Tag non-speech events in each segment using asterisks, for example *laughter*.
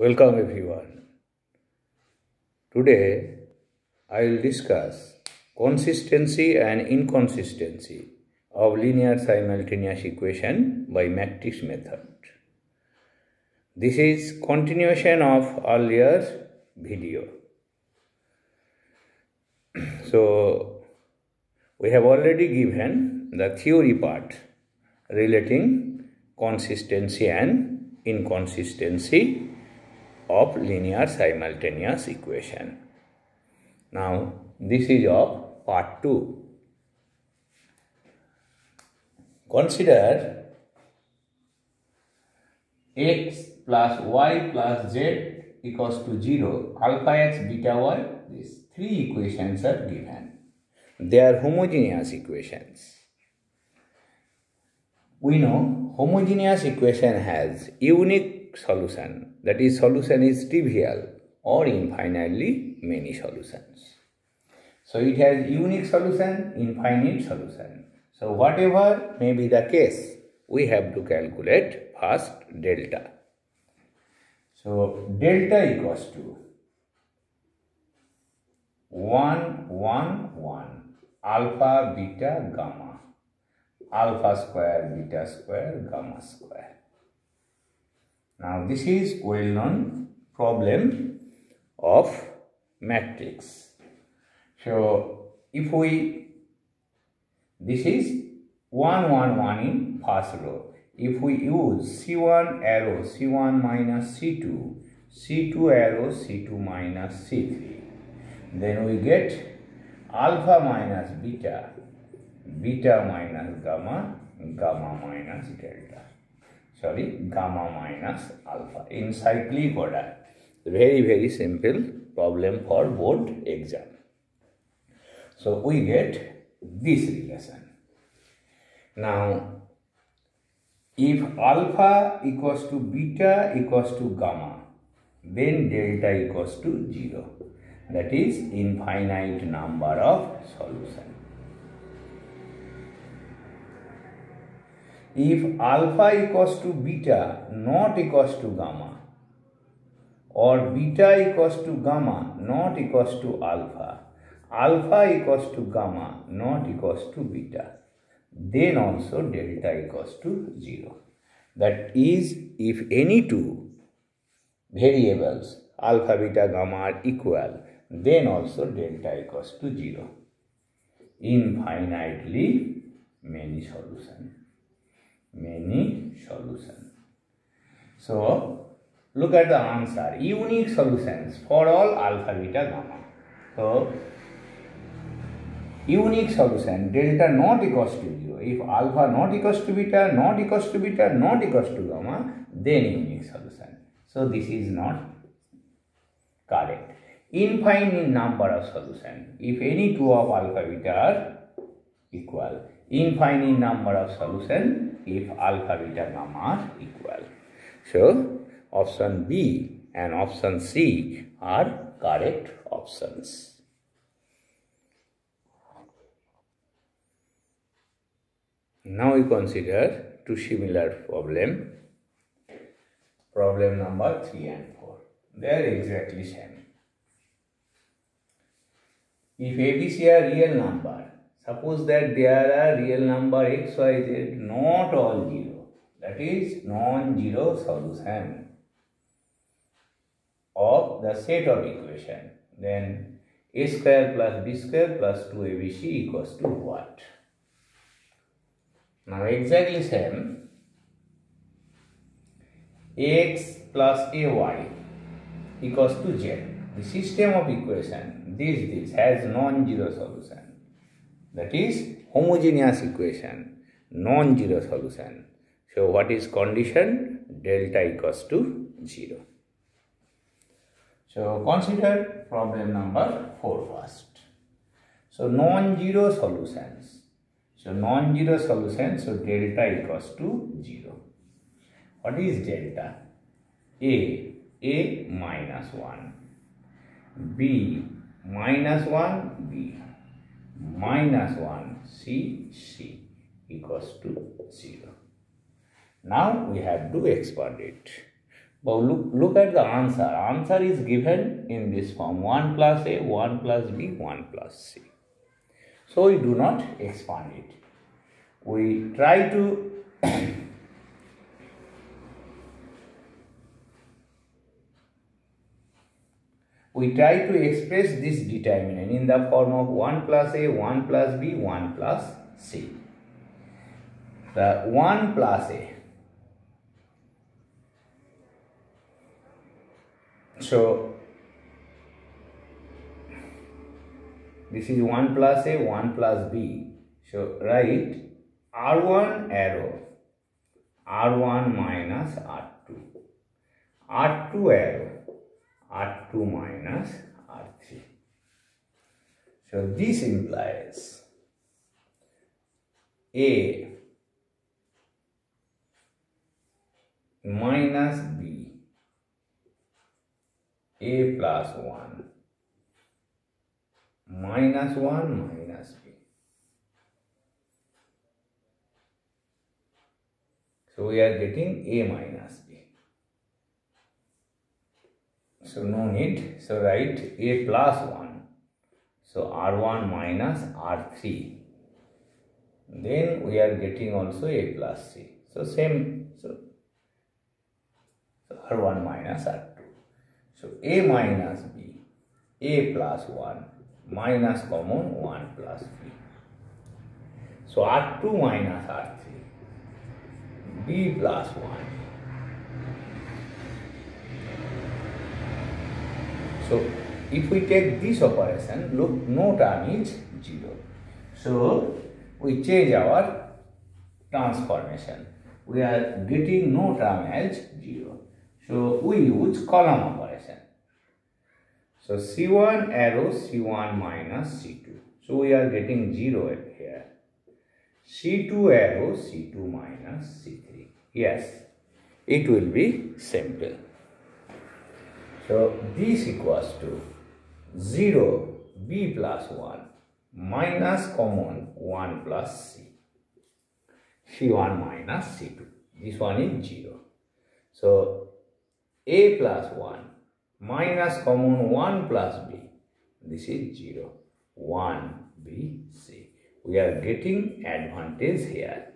Welcome everyone. Today I will discuss consistency and inconsistency of linear simultaneous equation by matrix method. This is continuation of earlier video. so we have already given the theory part relating consistency and inconsistency of linear simultaneous equation. Now this is of part 2. Consider x plus y plus z equals to 0, alpha x, beta y, these three equations are given. They are homogeneous equations. We know homogeneous equation has unique solution that is solution is trivial or infinitely many solutions. So it has unique solution, infinite solution. So whatever may be the case, we have to calculate first delta. So delta equals to 1, 1, 1, alpha, beta, gamma, alpha square, beta square, gamma square. Now this is well-known problem of matrix. So if we, this is 1, 1, 1 in first row. If we use C1 arrow, C1 minus C2, C2 arrow, C2 minus C3, then we get alpha minus beta, beta minus gamma, gamma minus delta sorry gamma minus alpha. In cyclic order very very simple problem for board exam. So we get this relation. Now if alpha equals to beta equals to gamma then delta equals to 0 that is infinite number of solutions if alpha equals to beta not equals to gamma or beta equals to gamma not equals to alpha, alpha equals to gamma not equals to beta, then also delta equals to 0. That is, if any two variables alpha, beta, gamma are equal, then also delta equals to 0. Infinitely many solutions many solutions. So, look at the answer. Unique solutions for all alpha, beta, gamma. So, unique solution delta not equals to 0. If alpha not equals to beta, not equals to beta, not equals to gamma, then unique solution. So, this is not correct. Infinite number of solution. If any two of alpha, beta are equal. Infinite number of solution if alpha, beta, gamma are equal. So, option B and option C are correct options. Now we consider two similar problem. Problem number 3 and 4. They are exactly same. If ABC are real number, Suppose that there are real number x, y, z not all 0. That is non-zero solution of the set of equation. Then a square plus b square plus 2abc equals to what? Now exactly same. x plus ay equals to z. The system of equation, this, this has non-zero solution that is homogeneous equation, non-zero solution. So what is condition? Delta equals to 0. So consider problem number 4 first. So non-zero solutions. So non-zero solution, so delta equals to 0. What is delta? A, A minus 1, B minus 1, B minus 1 C C equals to 0. Now we have to expand it. But look, look at the answer. Answer is given in this form 1 plus A, 1 plus B, 1 plus C. So we do not expand it. We try to *clears throat* we try to express this determinant in the form of 1 plus A, 1 plus B, 1 plus C. The 1 plus A So this is 1 plus A, 1 plus B. So write R1 arrow, R1 minus R2, R2 arrow, R2 minus R3. So this implies A minus B a plus 1 minus 1 minus b. So we are getting a minus b. So no need. So write a plus 1. So r1 minus r3. Then we are getting also a plus c. So same. So, so r1 minus r2. So a minus b, a plus 1 minus common 1 plus b. So R2 minus R3, b plus 1. So if we take this operation, look, no term is 0. So we change our transformation. We are getting no term as 0. So we use column operation. So C1 arrow C1 minus C2. So we are getting 0 here. C2 arrow C2 minus C3. Yes, it will be simple. So this equals to 0 B plus 1 minus common 1 plus C. C1 minus C2. This one is 0. So a plus 1 minus common 1 plus b. This is 0. 1 b c. We are getting advantage here.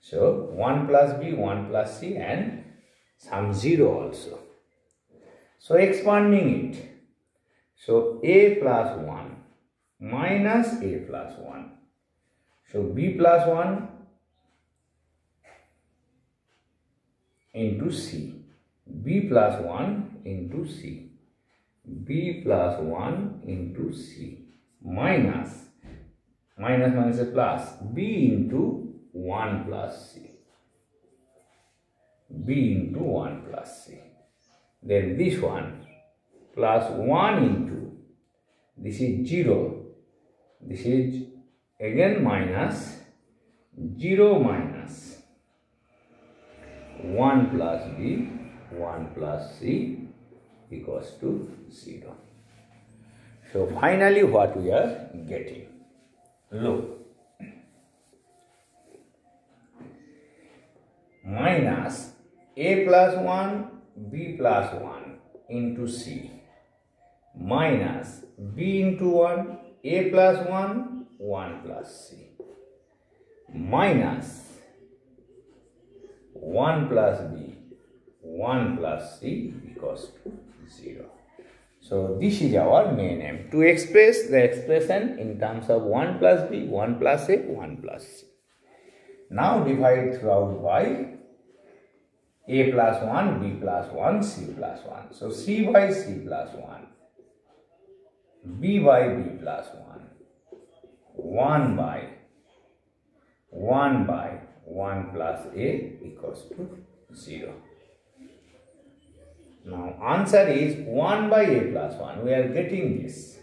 So 1 plus b, 1 plus c and some 0 also. So expanding it. So a plus 1 minus a plus 1. So b plus 1 into c. B plus 1 into c. B plus 1 into c. Minus minus minus a plus. B into 1 plus c. B into 1 plus c then this one plus 1 into this is 0 this is again minus 0 minus 1 plus b 1 plus c equals to 0. So finally what we are getting? Look. Minus a plus 1 b plus 1 into c minus b into 1 a plus 1 1 plus c minus 1 plus b 1 plus c equals to 0. So this is our main aim to express the expression in terms of 1 plus b, 1 plus a, 1 plus c. Now divide throughout by a plus 1, b plus 1, c plus 1. So c by c plus 1, b by b plus 1, 1 by 1 by 1 plus a equals to 0. Now answer is 1 by a plus 1. We are getting this.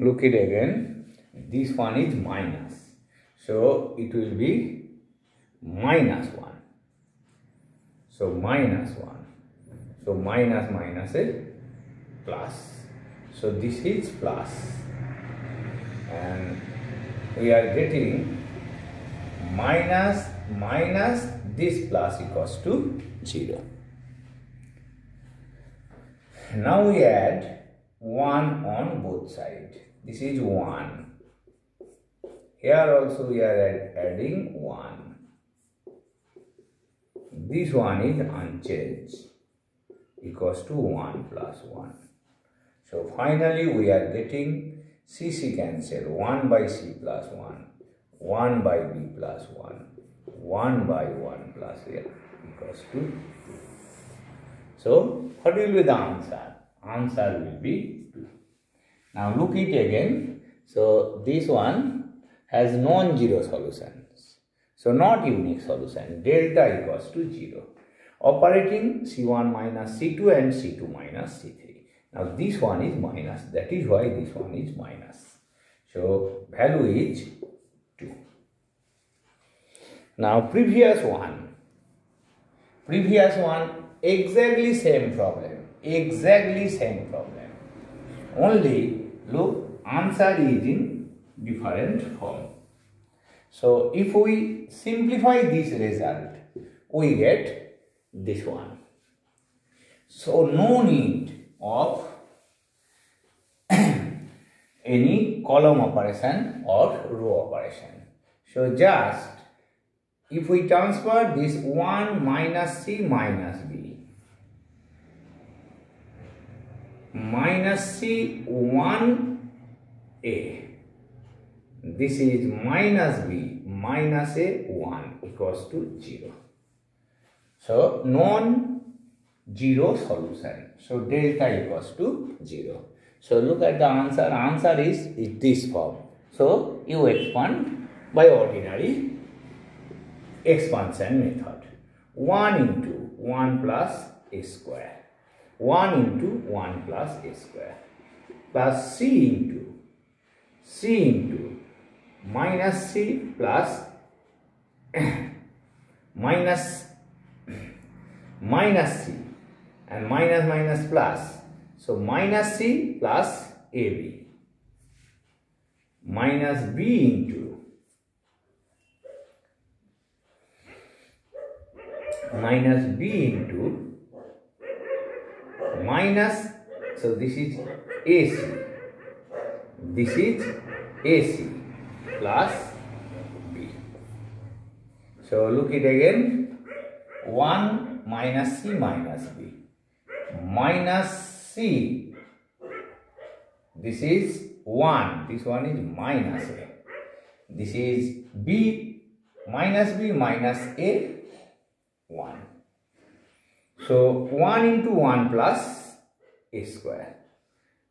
Look it again. This one is minus. So it will be minus 1. So minus 1. So minus minus is plus. So this is plus and we are getting minus minus this plus equals to 0. Now we add 1 on both sides. This is 1. Here also we are add, adding 1. This one is unchanged equals to 1 plus 1. So finally we are getting CC cancel 1 by C plus 1, 1 by B plus 1, 1 by 1 plus L equals to 2. So what will be the answer? Answer will be 2. Now look it again. So this one has non-zero solutions. So not unique solution. Delta equals to 0. Operating C1 minus C2 and C2 minus C3. Now this one is minus. That is why this one is minus. So value is 2. Now previous one. Previous one exactly same problem. Exactly same problem. Only look answer is in different form. So if we simplify this result, we get this one. So no need of *clears throat* any column operation or row operation. So just if we transfer this 1 minus C minus B minus C 1A this is minus B minus A 1 equals to 0. So non-zero solution. So delta equals to 0. So look at the answer. Answer is, is this form. So you expand by ordinary expansion method. 1 into 1 plus a square. 1 into 1 plus a square. Plus c into c into minus c plus *coughs* minus *coughs* minus c and minus minus plus so minus C plus AB minus B into minus B into minus so this is AC this is AC plus B so look it again 1 minus C minus B minus C. This is 1. This one is minus A. This is B minus B minus A 1. So 1 into 1 plus A square.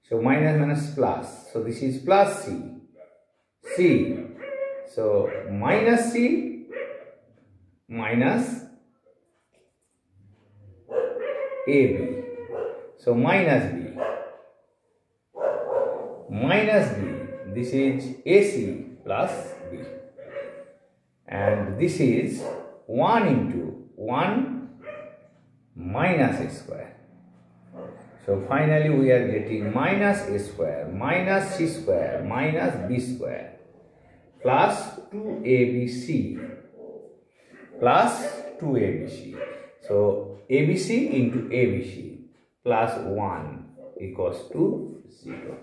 So minus minus plus. So this is plus C. C. So minus C minus AB. So minus B. Minus B. This is AC plus B. And this is 1 into 1 minus A square. So finally we are getting minus A square minus C square minus B square plus 2ABC plus 2ABC. So ABC into ABC plus 1 equals to 0.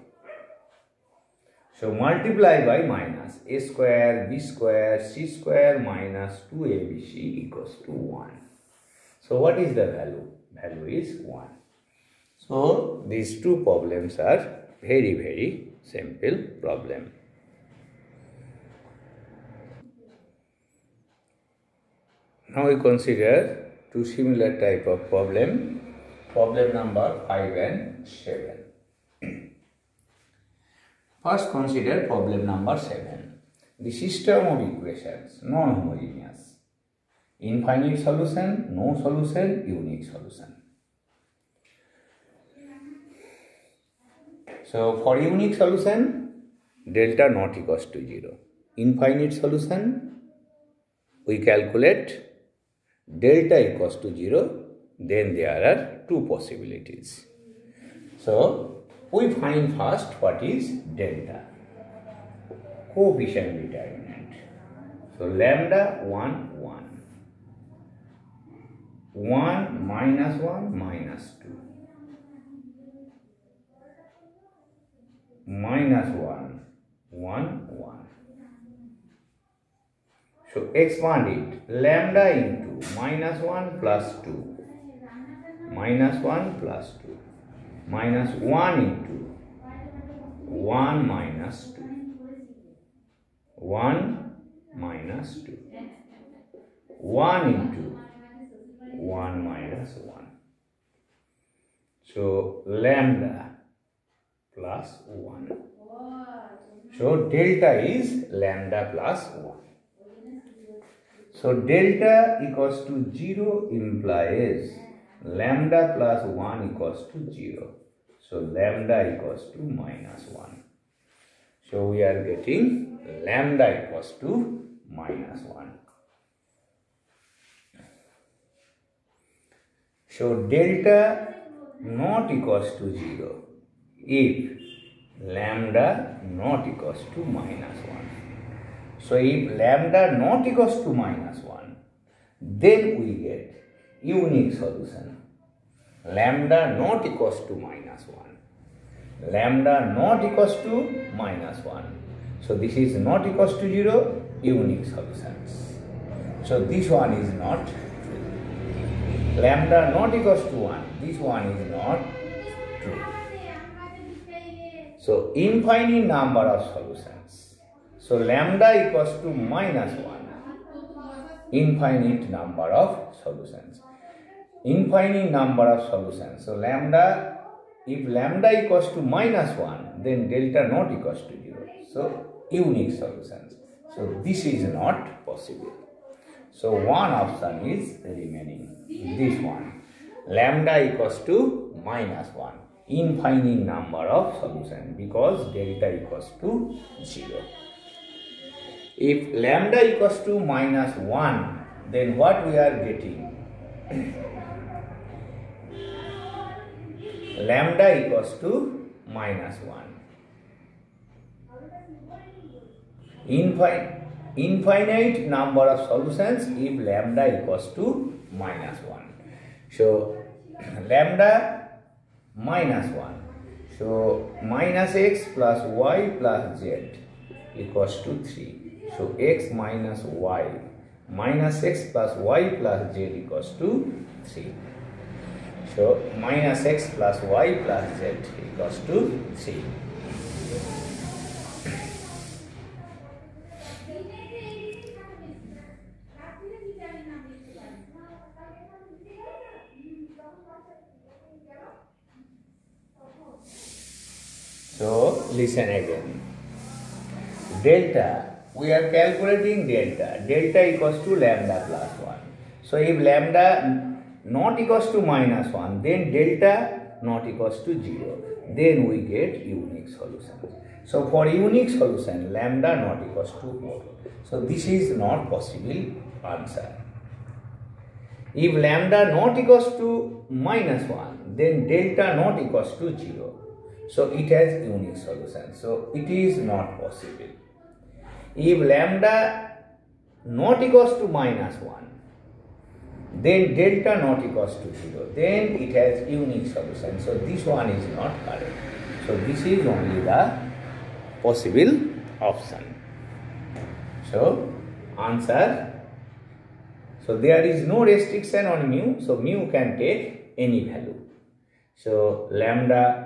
So multiply by minus a square, b square, c square minus 2abc equals to 1. So what is the value? Value is 1. So these two problems are very very simple problem. Now we consider two similar type of problem problem number 5 and 7. *clears throat* First consider problem number 7. The system of equations non-homogeneous. Infinite solution, no solution, unique solution. So for unique solution, delta not equals to 0. Infinite solution, we calculate delta equals to 0 then there are two possibilities. So, we find first what is delta. coefficient determinant. So lambda 1, 1. 1 minus minus 2. Minus 1, 1, 1. So expand it. Lambda into minus 1 plus 2. Minus 1 plus 2. Minus 1 into 1 minus 2. 1 minus 2. 1 into 1 minus 1. So lambda plus 1. So delta is lambda plus 1. So delta equals to 0 implies lambda plus 1 equals to 0. So lambda equals to minus 1. So we are getting lambda equals to minus 1. So delta not equals to 0 if lambda not equals to minus 1. So if lambda not equals to minus 1, then we get unique solution. Lambda not equals to minus 1. Lambda not equals to minus 1. So this is not equals to 0, unique solutions. So this one is not lambda not equals to 1. This one is not true. So infinite number of solutions. So lambda equals to minus 1. Infinite number of solutions. Infinite number of solutions. So lambda, if lambda equals to minus 1, then delta not equals to 0. So unique solutions. So this is not possible. So one option is remaining. This one. Lambda equals to minus 1. Infinite number of solutions because delta equals to 0. If lambda equals to minus 1, then what we are getting? *coughs* lambda equals to minus 1. Infinite, infinite number of solutions if lambda equals to minus 1. So *clears throat* lambda minus 1. So minus x plus y plus z equals to 3. So x minus y minus x plus y plus z equals to 3. So minus x plus y plus z equals to 3. So listen again. Delta, we are calculating delta. Delta equals to lambda plus 1. So if lambda not equals to minus 1, then delta not equals to 0. Then we get unique solution. So for unique solution, lambda not equals to 4. So this is not possible answer. If lambda not equals to minus 1, then delta not equals to 0. So it has unique solution. So it is not possible. If lambda not equals to minus 1, then delta not equals to 0, then it has unique solution. So this one is not correct. So this is only the possible option. So answer. So there is no restriction on mu. So mu can take any value. So lambda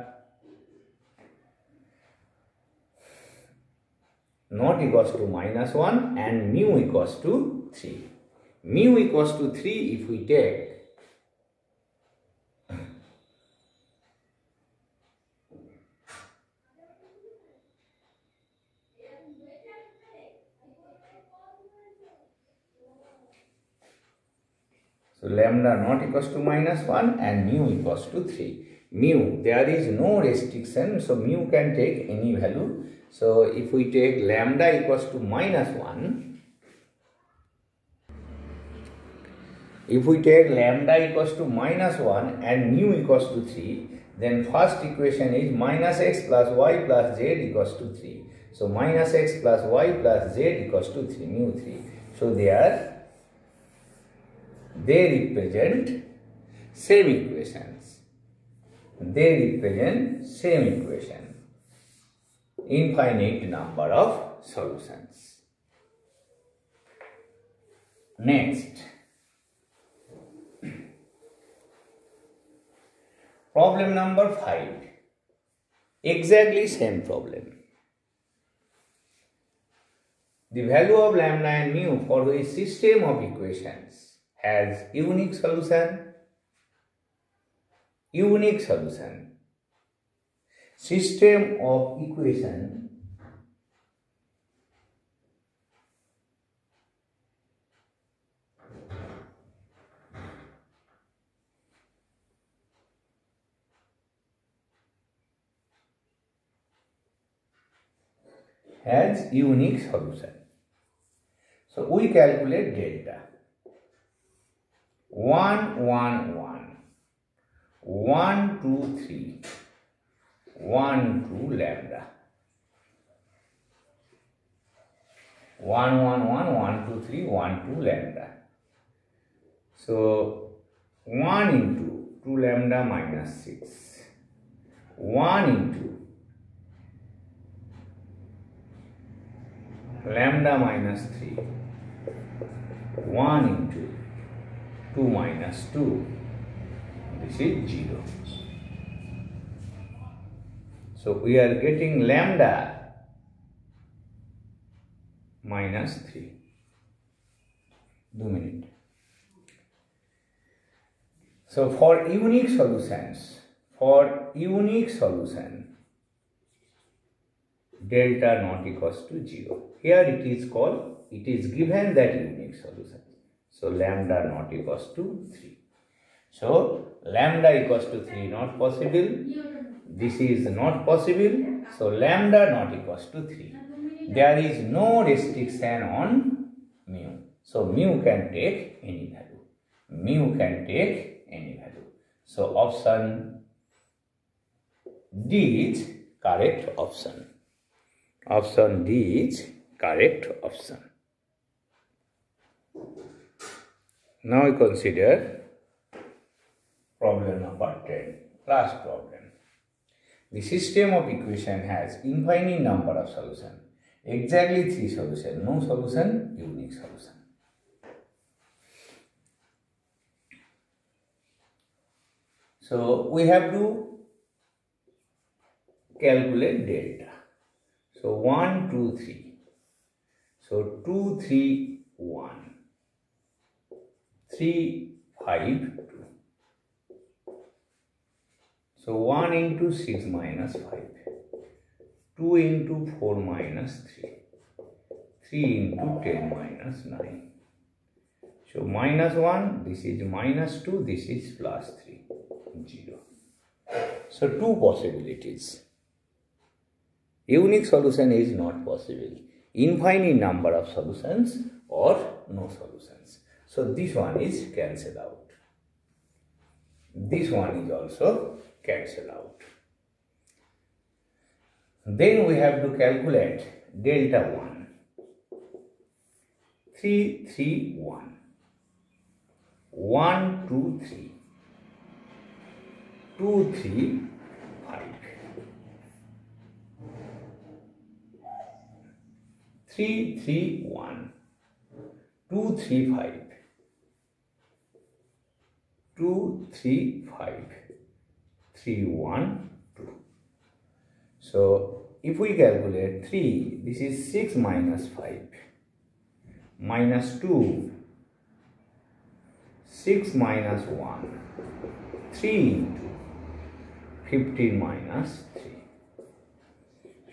not equals to minus 1 and mu equals to 3. Mu equals to 3 if we take So lambda not equals to minus 1 and mu equals to 3. Mu, there is no restriction, so mu can take any value. So if we take lambda equals to minus 1, if we take lambda equals to minus 1 and mu equals to 3, then first equation is minus x plus y plus z equals to 3. So minus x plus y plus z equals to 3, mu 3. So they are, they represent same equations. They represent same equation. Infinite number of solutions. Next. Problem number 5. Exactly same problem. The value of lambda and mu for a system of equations has unique solution. Unique solution. System of equation has unique solution. So we calculate delta. 1, 1, 1, 1, 2, 3, 1, 2 lambda. 1, 1, 1, 1, 2, 3, 1, 2 lambda. So 1 into 2 lambda minus 6. 1 into lambda minus 3 1 into 2 minus 2 this is 0 so we are getting lambda minus 3 2 minute so for unique solutions for unique solution delta not equals to 0 here it is called, it is given that unique solution. So lambda not equals to 3. So lambda equals to 3 not possible. This is not possible. So lambda not equals to 3. There is no restriction on mu. So mu can take any value. Mu can take any value. So option D is correct option. Option D is correct option. Now we consider problem number 10, last problem. The system of equation has infinite number of solution, exactly three solution, no solution, unique solution. So we have to calculate delta. So 1, 2, 3. So 2, 3, 1. 3, 5, 2. So 1 into 6 minus 5. 2 into 4 minus 3. 3 into 10 minus 9. So minus 1, this is minus 2, this is plus 3, 0. So two possibilities. Unique solution is not possible infinite number of solutions or no solutions. So this one is cancelled out. This one is also cancelled out. Then we have to calculate delta 1. 3, 3, 1. 1, 2, 3. 2, 3, 5. 3, 3, 1, 2, 3, 5, 2, 3, 5, 3, 1, 2. So, if we calculate 3, this is 6 minus 5, minus 2, 6 minus 1, 3 into 15 minus 3.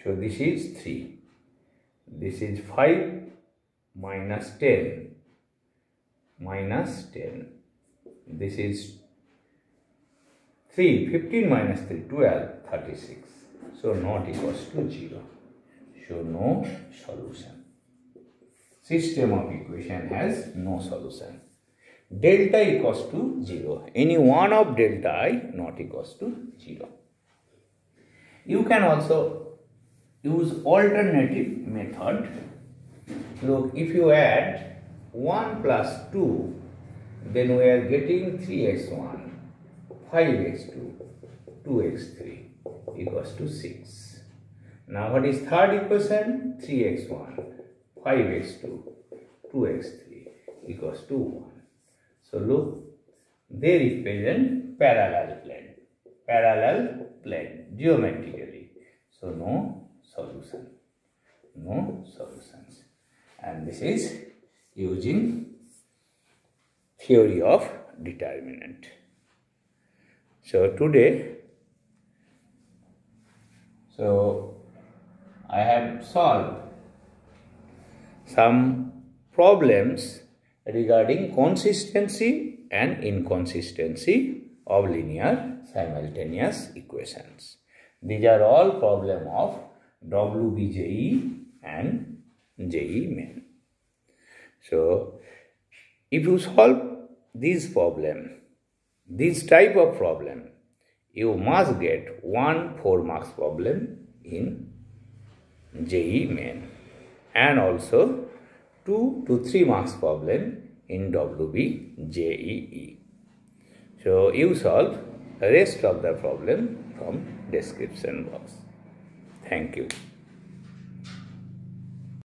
So, this is 3. This is 5 minus 10 minus 10. This is 3, 15 minus 3, 12, 36. So not equals to 0. So no solution. System of equation has no solution. Delta equals to 0. Any one of delta i not equals to 0. You can also use alternative method. Look, if you add 1 plus 2, then we are getting 3x1, 5x2, 2x3 equals to 6. Now what is third equation? 3x1, 5x2, 2x3 equals to 1. So look, there is present parallel plane, parallel plane geometrically. So no solution, no solutions. And this is using theory of determinant. So today, so I have solved some problems regarding consistency and inconsistency of linear simultaneous equations. These are all problem of WBJEE and JEE main. So, if you solve this problem, this type of problem, you must get one 4 marks problem in JEE main and also 2 to 3 marks problem in WB JEE. So you solve the rest of the problem from description box. Thank you.